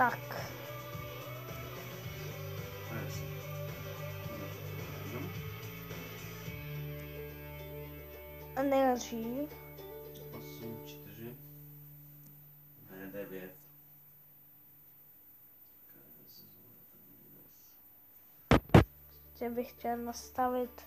Tak, A nejdřív 8, 4, ne 9. že bych chtěl nastavit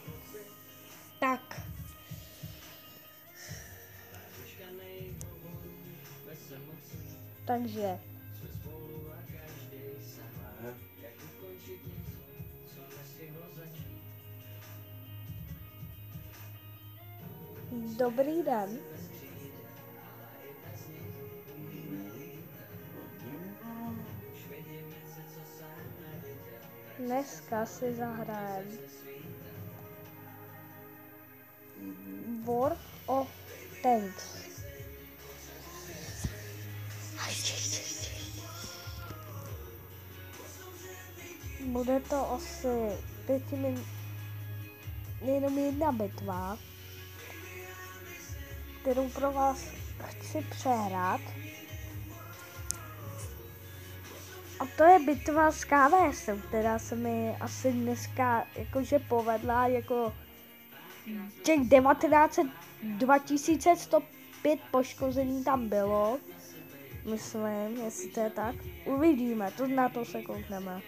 Takže, dobrý den. Dneska si zahrajem War of Tanks. Bude to asi pěti min... jenom jedna bitva, kterou pro vás chci přehrát. A to je bitva s KVSem, která se mi asi dneska jakože povedla, jako těch 19 2105 poškození tam bylo. Myslím, jestli to je tak. Uvidíme, to na to se koukneme.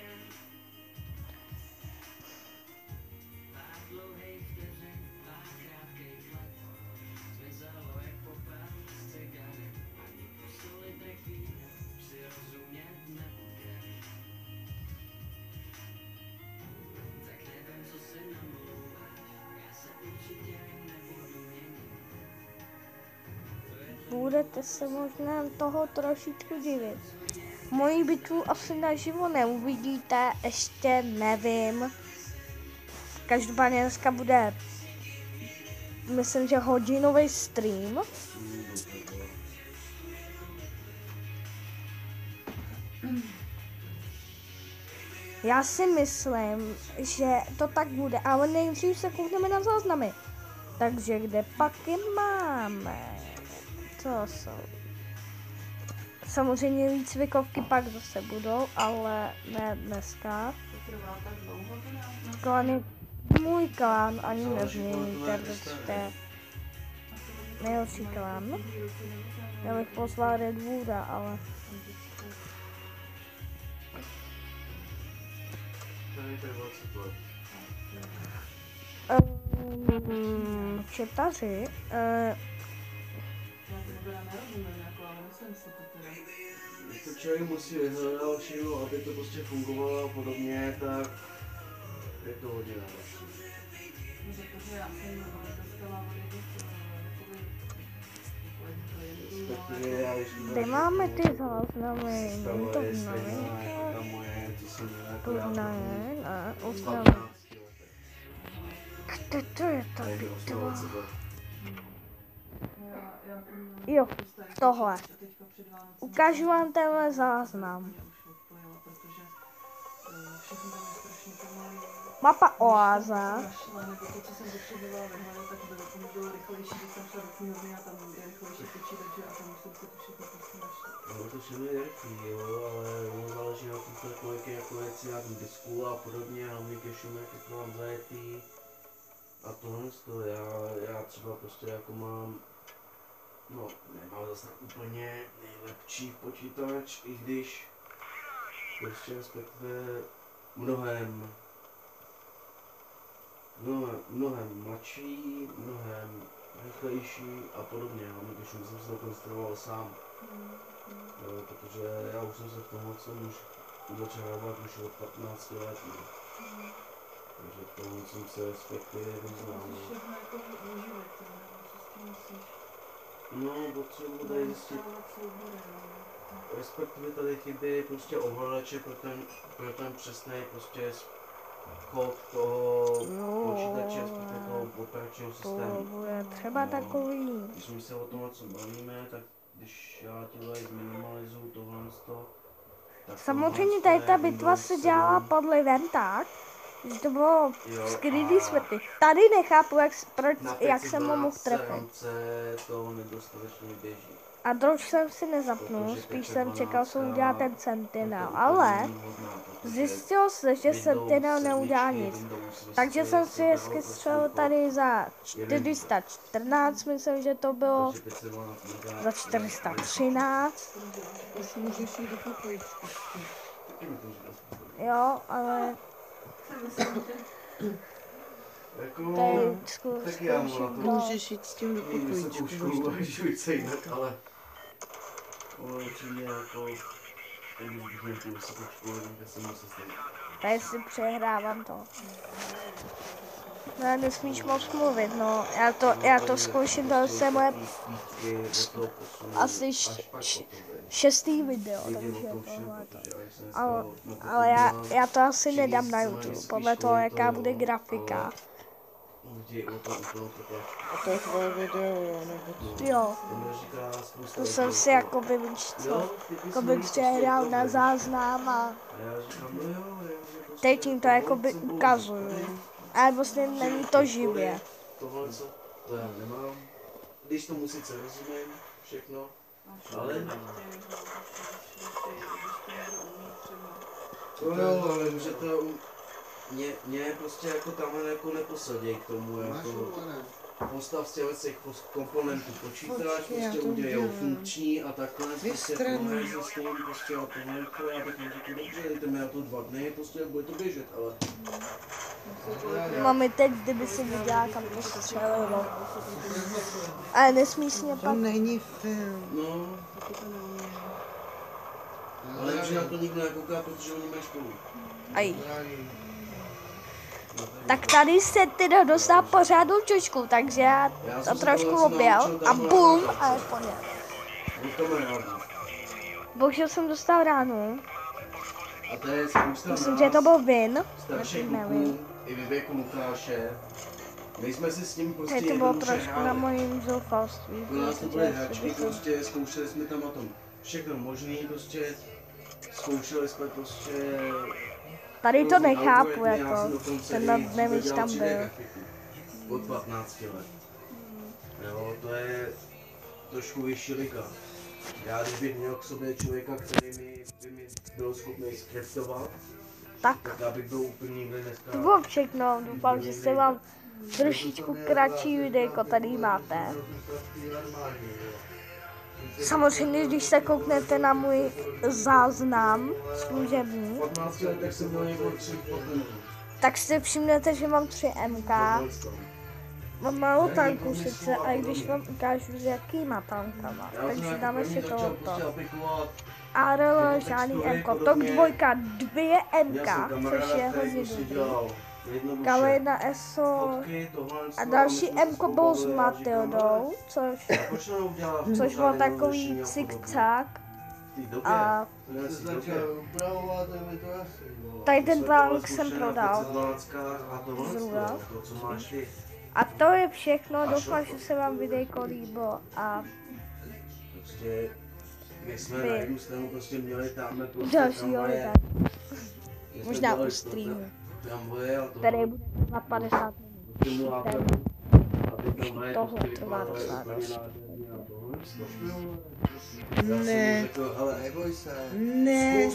Budete se možná toho trošičku divit. Moji bitvu asi naživo neuvidíte, ještě nevím. Každopádně dneska bude, myslím, že hodinový stream. Já si myslím, že to tak bude, ale nejdřív se koukneme na záznamy. Takže kde pak je máme? Co jsou? Samozřejmě výcvikovky pak zase budou, ale ne dneska. Klany, můj klán ani nezměníte, protože to je nejlepší klán. Já bych poslal Red Wooda, ale Tady to je 20 let. um, četaři, uh, Když to člověk musí vyhledat všechno, aby to prostě fungovalo a podobně, tak je to hodně náročné. Respektive já to kde máme ty záznamy? Není to v jako novinkách? jsem To jako ne, ne, v oznam. 15 letech. Kde to je ta bitva? 18 let. Jo, tohle. Ukážu vám tenhle záznam. Mapa Oáza. nebo to, to je to všechno to je rychlý, jo, ale ono záleží na tom, kolik je jako věcí na tom disku a podobně, a my kešume, jak to mám zajetý. A tohle toho, já, já třeba prostě jako mám, no nemám zase úplně nejlepší počítač, i když prostě respektive mnohem, mnohem, mnohem mladší, mnohem rychlejší a podobně, hlavně když jsem si to konstruoval sám. Jo, protože já už jsem se k tomu, co už začal hrát už od 15 let. No. Takže k tomu, jsem se respektive vyznal. no. Všechno jako uživek, jo, co s tím musíš. No, potřebuji tady zjistit, respektive tady chybí prostě ovladače pro ten, pro ten přesný prostě chod toho No, počítače, respektive toho operačního To systému. bude třeba No. takový. Když my se o tom co bavíme, tak když já tíhle zminimalizuju tohle to, tak Samozřejmě tohle tady ta je bitva se dělala 7. pod livem tak, to bylo Jo, skrytý a smrti. Tady nechápu, jak, proč, jak jsem ho mohl 512 trefit. A proč jsem si nezapnul, Protože spíš jsem čekal, co udělá ten 12 Sentinel, ale zjistil se, že Sentinel neudělá nic. Takže jsem si hezky střelil tady za jeden 414, myslím, že to bylo, takže 512 mega- za 413, Už můžeš Jako, tady tak já mu na to-. Můžeš jít s tím do uvažuj se jinak, ale ono určitě jako. Tady si přehrávám to. No, nesmíš moc mluvit, no. Já to, já to zkouším, to je moje asi š- š- šestý video, takže tohle to. Ale, ale já, já to asi nedám na YouTube, podle toho, jaká bude grafika. A to je tvoje video, jo, nebo? Jo, to jsem si jako co. Jako bych přehrál na záznam a teď tím to jako by ukazuju. Ale vlastně není to živě. Tohle co? To já nemám. Když tomu sice rozumím, všechno, ale... To jo, ale může to... Mě, mě prostě jako tamhle jako neposadí k tomu, jako postav z těch komponentů počítač, prostě to udělej ho funkční a takhle, prostě tohle se s tím prostě a jako já bych neřekl, dobře, dejte mi na to dva dny, prostě bude to běžet, ale Mami teď, kdyby si viděla, kam to střelilo. Ale nesmíš mě To pak... není film. no, ale už na to nikdo nekouká, protože oni mají školu. Aj. Tak tady se teda dostal pořádnou čočku, takže já to trošku objel a bum, na a je po něm. Od kamarádů. Bohužel jsem dostal ránu, A to je spousta myslím, že to byl Vin, nevím. i ve věku Lukáše. My jsme si s ním prostě to bylo trošku na mojím zoufalství. Pro nás to byly hračky, prostě zkoušeli jsme tam na tom všechno možný, prostě zkoušeli jsme prostě... Tady to nechápu, jako, jsem dokonce ten i nad dříve nevíš tam 3D byl. Od 15 let. Jo, to je trošku vyšší liga. Já když bych měl k sobě člověka, který mi, by mi byl schopný skriptovat, Tak, tak já bych byl úplně někde dneska. to bylo všechno, doufám, že se vám trošičku kratší videjko tady máte. Samozřejmě, když se kouknete na můj záznam služební, V 15 letech jsem měl několik tři patentů. tak si všimnete, že mám 3 MK. Mám malou tanku sice, a když vám ukážu, s jakýma tankama. Takže dáme si tohoto. ARL žádný MK. Tok 2, 2 MK, což je hodně dobrý. Galena ESO a další MK bylo s Matildou, což, což bylo takový cik-cak. A tady ten tank jsem prodal. Zruda. A to je všechno, doufám, že se vám videjko líbilo a Prostě my jsme na jednu stranu prostě měli tamhle prostě lidé, My jsme možná dělali u streamu, Tramvaje a to. který bude za 50 minut. prostě trvá vypadaly docela dost. Ne. Ne.